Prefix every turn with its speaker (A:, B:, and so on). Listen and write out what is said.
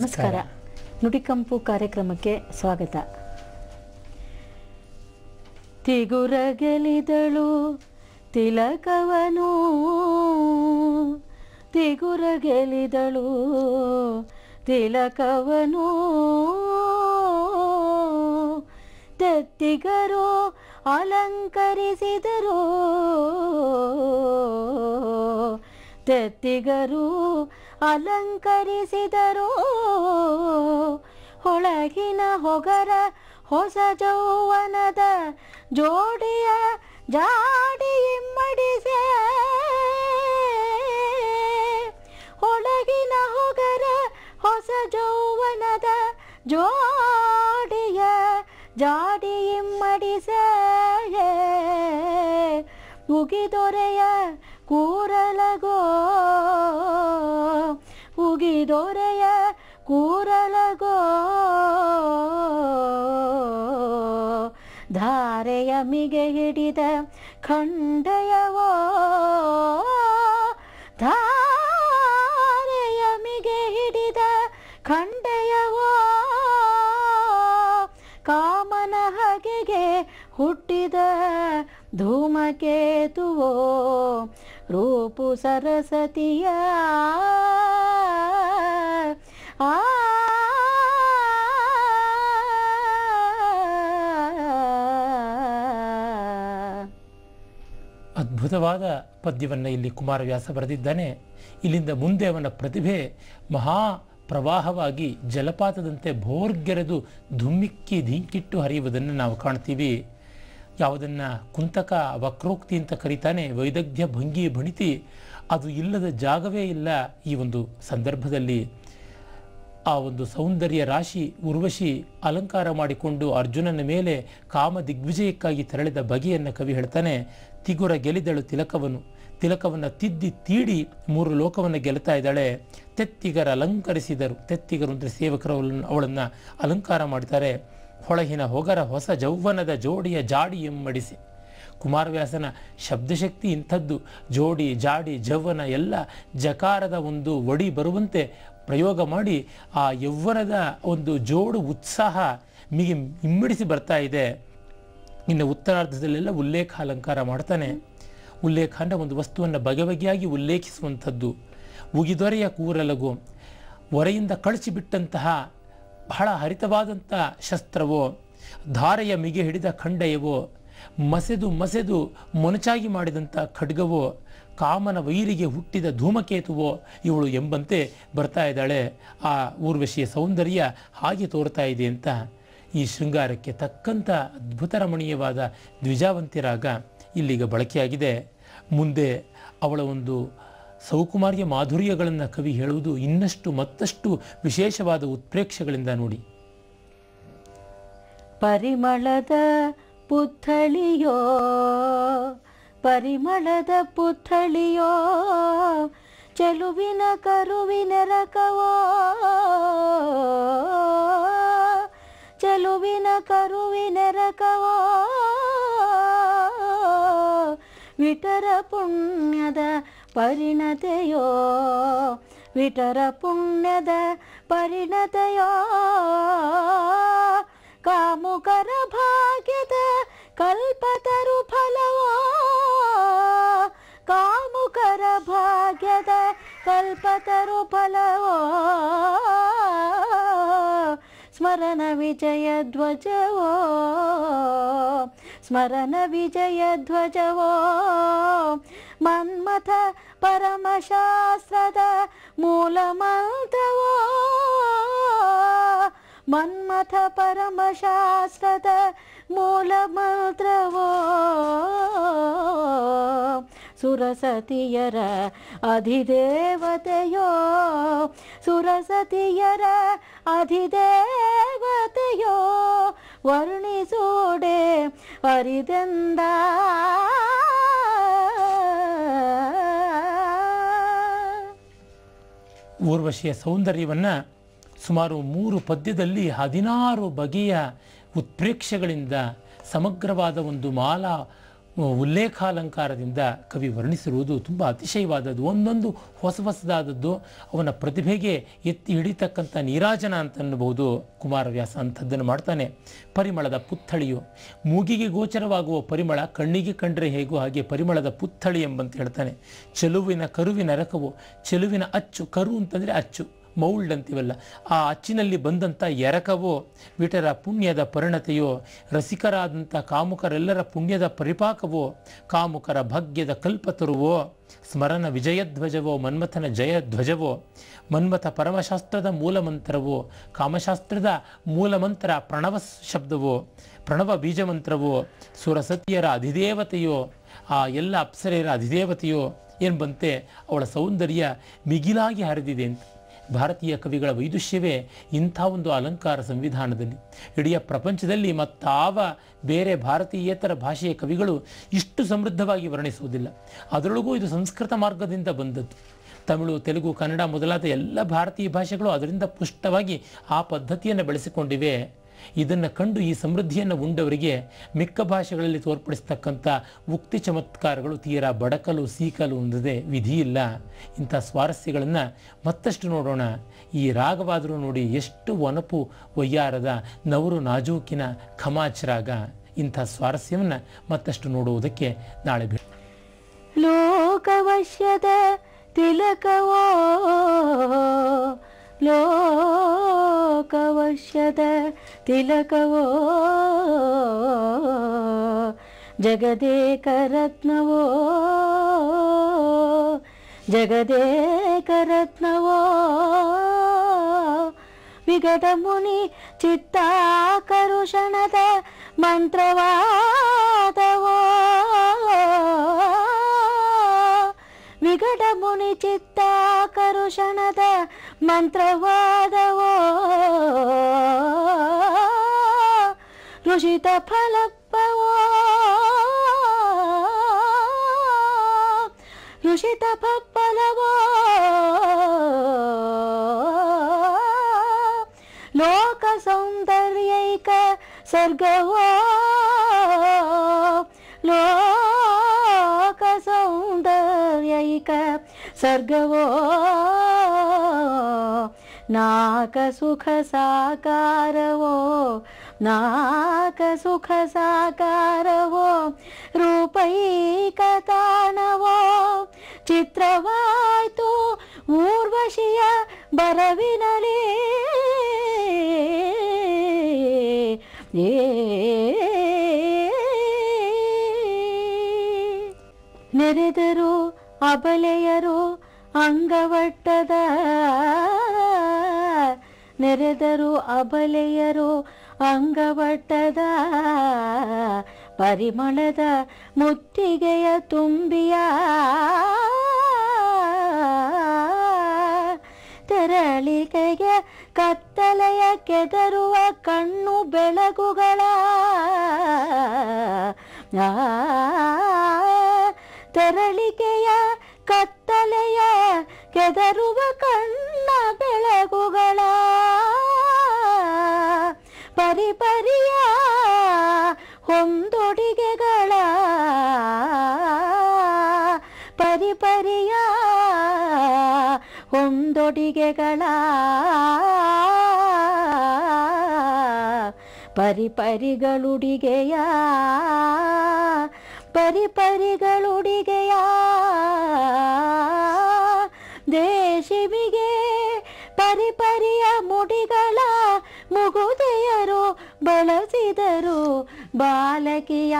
A: ನಮಸ್ಕಾರ. ನುಡಿಕಂಪು ಕಾರ್ಯಕ್ರಮಕ್ಕೆ ಸ್ವಾಗತ. ತಿಗುರಗೆಲಿದಳು ತಿಲಕವನು. ತಿಗುರಗೆಲಿದಳು ತಿಲಕವನು. ತೆತ್ತಿಗರು ಅಲಂಕರಿಸಿದರು. ತೆತ್ತಿಗರು ಅಲಂಕರಿಸಿದರು. ಹೊಳಗಿನ ಹೊಗರ, ಹೊಸ ಜೌವನದ ಜೋಡಿಯ ಜಾಡಿ ಇಮ್ಮಡಿಸೆ. ಹೊಳಗಿನ ಹೊಗರ, ಹೊಸ ಜೌವನದ ಜೋಡಿಯ ಜಾಡಿ ಇಮ್ಮಡಿಸೆ. ಉಗಿದೊರೆಯ ಕೂರಲಗೋ, ಉಗಿದೊರೆಯ ಕೂರಲಗೋ, ಧಾರೆಯ ಮಿಗೆ ಹಿಡಿದ ಖಂಡಯವೋ, ಧಾರೆಯ ಮಿಗೆ ಹಿಡಿದ ಖಂಡಯವೋ, ಕಾಮನ ಹಗೆಗೆ ಹುಟ್ಟಿದ ಧೂಮಕೇತುವೋ ರೂಪು ಸರಸ್ವತಿಯ ಆ
B: ಅದ್ಭುತವಾದ ಪದ್ಯವನ್ನು ಇಲ್ಲಿ ಕುಮಾರವ್ಯಾಸ ಬರೆದಿದ್ದಾನೆ ಇಲ್ಲಿಂದ ಮುಂದೆ ಅವನ ಪ್ರತಿಭೆ ಮಹಾ ಪ್ರವಾಹವಾಗಿ ಜಲಪಾತದಂತೆ ಭೋರ್ಗೆರೆದು ಧುಮ್ಮಿಕ್ಕಿ ಧಿಂಕಿಟ್ಟು ಹರಿಯುವುದನ್ನು ನಾವು ಕಾಣ್ತೀವಿ ಯಾವುದನ್ನು ಕುಂತಕ ವಕ್ರೋಕ್ತಿ ಅಂತ ಕರೀತಾನೆ ವೈದಗ್ಧ್ಯ ಭಂಗಿ ಭಣಿತಿ, ಅದು ಇಲ್ಲದ ಜಾಗವೇ ಇಲ್ಲ ಈ ಒಂದು ಸಂದರ್ಭದಲ್ಲಿ. ಆ ಒಂದು ಸೌಂದರ್ಯ ರಾಶಿ ಉರ್ವಶಿ ಅಲಂಕಾರ ಮಾಡಿಕೊಂಡು ಅರ್ಜುನನ ಮೇಲೆ ಕಾಮ ದಿಗ್ವಿಜಯಕ್ಕಾಗಿ ತೆರಳಿದ ಬಗೆಯನ್ನು ಕವಿ ಹೇಳ್ತಾನೆ, ತಿಗುರ ಗೆಲಿದಳು ತಿಲಕವನು, ತಿಲಕವನ್ನು ತಿದ್ದಿ ತೀಡಿ ಮೂರು ಲೋಕವನ್ನು ಗೆಲ್ತಾ ಇದ್ದಾಳೆ, ತೆತ್ತಿಗರ ಅಲಂಕರಿಸಿದರು, ತೆತ್ತಿಗರು ಅಂದರೆ ಸೇವಕರು ಅವಳನ್ನು ಅಲಂಕಾರ ಮಾಡ್ತಾರೆ ಹೊಳಹಿನ ಹೊಗರ ಹೊಸ ಜೌವನದ ಜೋಡಿಯ ಜಾಡಿ ಎಮ್ಮಡಿಸಿ. ಕುಮಾರವ್ಯಾಸನ ಶಬ್ದಶಕ್ತಿ ಇಂಥದ್ದು, ಜೋಡಿ, ಜಾಡಿ ಜವ್ವನ ಎಲ್ಲ ಜಕಾರದ ಒಂದು ಒಡಿ ಬರುವಂತೆ ಪ್ರಯೋಗ ಮಾಡಿ ಆ ಯೌವನದ ಒಂದು ಜೋಡು ಉತ್ಸಾಹ ಮಿಗಿ ಇಮ್ಮಡಿಸಿ ಬರ್ತಾ ಇದೆ. ಇನ್ನು ಉತ್ತರಾರ್ಧದಲ್ಲೆಲ್ಲ ಉಲ್ಲೇಖ ಅಲಂಕಾರ ಮಾಡ್ತಾನೆ. ಉಲ್ಲೇಖ ಅಂದರೆ ಒಂದು ವಸ್ತುವನ್ನು ಬಗೆ ಬಗೆಯಾಗಿ ಉಲ್ಲೇಖಿಸುವಂಥದ್ದು. ಉಗಿದೊರೆಯ ಕೂರಲಗು, ಒರೆಯಿಂದ ಕಳಿಸಿಬಿಟ್ಟಂತಹ ಬಹಳ ಹರಿತವಾದಂಥ ಶಸ್ತ್ರವೋ, ಧಾರೆಯ ಮಿಗೆ ಹಿಡಿದ ಖಂಡಯವೋ, ಮಸೆದು ಮಸೆದು ಮೊನಚಾಗಿ ಮಾಡಿದಂಥ ಖಡ್ಗವೋ, ಕಾಮನ ವೈರಿಗೆ ಹುಟ್ಟಿದ ಧೂಮಕೇತುವೋ ಇವಳು ಎಂಬಂತೆ ಬರ್ತಾ ಇದ್ದಾಳೆ. ಆ ಊರ್ವಶಿಯ ಸೌಂದರ್ಯ ಹಾಗೆ ತೋರ್ತಾ ಇದೆ ಅಂತ ಈ ಶೃಂಗಾರಕ್ಕೆ ತಕ್ಕಂಥ ಅದ್ಭುತ ರಮಣೀಯವಾದ ದ್ವಿಜಾವಂತಿ ರಾಗ ಇಲ್ಲಿಗ ಬಳಕೆಯಾಗಿದೆ. ಮುಂದೆ ಅವಳ ಒಂದು ಸೌಕುಮಾರ್ಯ ಮಾಧುರ್ಯಗಳನ್ನು ಕವಿ ಹೇಳುವುದು ಇನ್ನಷ್ಟು ಮತ್ತಷ್ಟು ವಿಶೇಷವಾದ ಉತ್ಪ್ರೇಕ್ಷೆಗಳಿಂದ ನೋಡಿ.
A: ಪರಿಮಳದ ಪುತ್ಥಳಿಯೋ ಪರಿಮಳದ ಪುತ್ಥಳಿಯೋ, ಚೆಲುವಿನ ಕರುವಿನೆರಕವೋ ಚೆಲುವಿನ ಕರುವಿನೆರಕವೋ ವಿಟರ ಪುಣ್ಯದ ಪರಿಣತೆಯೋ ವಿಟರ ಪುಣ್ಯದ ಪರಿಣತೆಯೋ ಕಾಮುಕರ ಭಾಗ್ಯದ ಕಲ್ಪತರು ಫಲವೋ ಕಾಮುಕರ ಭಾಗ್ಯದ ಕಲ್ಪತರು ಫಲವೋ ಸ್ಮರಣ ವಿಜಯ ಧ್ವಜವೋ ಸ್ಮರಣ ವಿಜಯ ಧ್ವಜವೋ ಮನ್ಮಥ ಪರಮಶಾಸ್ತ್ರದ ಸುರಸತಿಯರ ಅಧಿದೇವತೆಯೋ ಸುರಸತಿಯರ ಅಧಿದೇವತೆಯೋ ವರ್ಣಿಸೋಡೆ ಅರಿದಂದ.
B: ಊರ್ವಶಿಯ ಸೌಂದರ್ಯವನ್ನು ಸುಮಾರು ಮೂರು ಪದ್ಯದಲ್ಲಿ ಹದಿನಾರು ಬಗೆಯ ಉತ್ಪ್ರೇಕ್ಷೆಗಳಿಂದ ಸಮಗ್ರವಾದ ಒಂದು ಮಾಲಾ ಉಲ್ಲೇಖಾಲಂಕಾರದಿಂದ ಕವಿ ವರ್ಣಿಸಿರುವುದು ತುಂಬ ಅತಿಶಯವಾದದ್ದು. ಒಂದೊಂದು ಹೊಸ ಹೊಸದಾದದ್ದು ಅವನ ಪ್ರತಿಭೆಗೆ ಎತ್ತಿ ಹಿಡಿತಕ್ಕಂಥ ನೀರಾಜನ ಅಂತ ಅನ್ನಬಹುದು ಕುಮಾರವ್ಯಾಸ ಅಂಥದ್ದನ್ನು ಮಾಡ್ತಾನೆ. ಪರಿಮಳದ ಪುತ್ಥಳಿಯು ಮೂಗಿಗೆ ಗೋಚರವಾಗುವ ಪರಿಮಳ ಕಣ್ಣಿಗೆ ಕಂಡರೆ ಹೇಗೋ ಹಾಗೆ ಪರಿಮಳದ ಪುತ್ಥಳಿ ಎಂಬಂತ ಹೇಳ್ತಾನೆ. ಚೆಲುವಿನ ಕರುವಿನ ರಕವು ಚೆಲುವಿನ ಅಚ್ಚು. ಕರು ಅಂತಂದರೆ ಅಚ್ಚು. ಮೌಲ್ಡ್ ಅಂತೀವಲ್ಲ, ಆ ಅಚ್ಚಿನಲ್ಲಿ ಬಂದಂಥ ಎರಕವೋ, ವಿಟರ ಪುಣ್ಯದ ಪರಿಣತೆಯೋ ರಸಿಕರಾದಂಥ ಕಾಮುಕರೆಲ್ಲರ ಪುಣ್ಯದ ಪರಿಪಾಕವೋ, ಕಾಮುಕರ ಭಾಗ್ಯದ ಕಲ್ಪತರುವೋ, ಸ್ಮರಣ ವಿಜಯಧ್ವಜವೋ, ಮನ್ಮಥನ ಜಯಧ್ವಜವೋ, ಮನ್ಮಥ ಪರಮಶಾಸ್ತ್ರದ ಮೂಲಮಂತ್ರವೋ, ಕಾಮಶಾಸ್ತ್ರದ ಮೂಲಮಂತ್ರ ಪ್ರಣವ ಶಬ್ದವೋ, ಪ್ರಣವ ಬೀಜಮಂತ್ರವೋ, ಸುರಸತಿಯರ ಅಧಿದೇವತೆಯೋ, ಆ ಎಲ್ಲ ಅಪ್ಸರೆಯರ ಅಧಿದೇವತೆಯೋ ಎಂಬಂತೆ ಅವಳ ಸೌಂದರ್ಯ ಮಿಗಿಲಾಗಿ ಹರಿದಿದೆ ಅಂತ. ಭಾರತೀಯ ಕವಿಗಳ ವೈದುಷ್ಯವೇ ಇಂಥ ಒಂದು ಅಲಂಕಾರ ಸಂವಿಧಾನದಲ್ಲಿ. ಇಡೀ ಪ್ರಪಂಚದಲ್ಲಿ ಮತ್ತಾವ ಬೇರೆ ಭಾರತೀಯೇತರ ಭಾಷೆಯ ಕವಿಗಳು ಇಷ್ಟು ಸಮೃದ್ಧವಾಗಿ ವರ್ಣಿಸುವುದಿಲ್ಲ. ಅದರೊಳಗೂ ಇದು ಸಂಸ್ಕೃತ ಮಾರ್ಗದಿಂದ ಬಂದದ್ದು. ತಮಿಳು, ತೆಲುಗು, ಕನ್ನಡ ಮೊದಲಾದ ಎಲ್ಲ ಭಾರತೀಯ ಭಾಷೆಗಳು ಅದರಿಂದ ಪುಷ್ಟವಾಗಿ ಆ ಪದ್ಧತಿಯನ್ನು ಬೆಳೆಸಿಕೊಂಡಿವೆ. ಇದನ್ನು ಕಂಡು ಈ ಸಮೃದ್ಧಿಯನ್ನು ಉಂಡವರಿಗೆ ಮಿಕ್ಕ ಭಾಷೆಗಳಲ್ಲಿ ತೋರ್ಪಡಿಸ್ತಕ್ಕಂಥ ಉಕ್ತಿ ಚಮತ್ಕಾರಗಳು ತೀರಾ ಬಡಕಲು, ಸೀಕಲು ವಿಧಿ ಇಲ್ಲ ಇಂಥ ಸ್ವಾರಸ್ಯಗಳನ್ನು ಮತ್ತಷ್ಟು ನೋಡೋಣ. ಈ ರಾಗವಾದರೂ ನೋಡಿ ಎಷ್ಟು ಒನಪು ಒಯ್ಯಾರದ ನವರು ನಾಜೂಕಿನ ಖಮಾಚ್ ರಾಗ ಇಂಥ ಸ್ವಾರಸ್ಯವನ್ನು ಮತ್ತಷ್ಟು ನೋಡುವುದಕ್ಕೆ ನಾಳೆ ಭೇಟಿ.
A: ಲೋಕವಶ್ಯದ ತಿಲಕವೋ? ಲೋಕವಶ್ಯದ ತಿಲಕವೋ? ಜಗದೇಕರತ್ನವೋ? ಜಗದೇಕರತ್ನವೋ? ವಿಗಟ ಮುನಿ ಚಿತ್ತಾಕರುಷಣದ ಮಂತ್ರವಾದವೋ? ವಿಗಟ ಮುನಿ ಚಿತ್ತಾಕರುಷಣದ ಮಂತ್ರವಾದವೋ? పూజిత ఫలప్పవో యుషిత పప్పలవో లోక సౌందర్యైక స్వర్గవో లోక సౌందర్యైక స్వర్గవో నాక సుఖ సాకారవో ನಾಕ ಸುಖ ರೂಪೈಕ ತಾಣವೋ ಚಿತ್ರವಾಯ್ತು ಊರ್ವಶಿಯ ಬರವಿನಲಿ. ಏ. ನೆರೆದರು ಅಬಲೆಯರು ಅಂಗವಟ್ಟದ ನೆರೆದರು ಅಬಲೆಯರು ಅಂಗವಟ್ಟದ ಪರಿಮಳದ ಮುತ್ತಿಗೆಯ ತುಂಬಿಯ ತೆರಳಿಕೆಗೆ ಕತ್ತಲೆಯ ಕೆದರುವ ಕಣ್ಣು ಬೆಳಗುಗಳ ತೆರಳಿಕೆಯ ಕತ್ತಲೆಯ ಕೆದರುವ ಕಣ್ಣ ಬೆಳಗುಗಳ. ಪರಿಪರಿಯ ಹೊಂದೊಡಿಗೆಗಳ ಪರಿಪರಿಯ ಹೊಂದೊಡಿಗೆಗಳ ಪರಿಪರಿಗಳುಡಿಗೆಯ ಪರಿಪರಿಗಳುಡಿಗೆಯ ಬಳಸಿದರು ಬಾಲಕಿಯ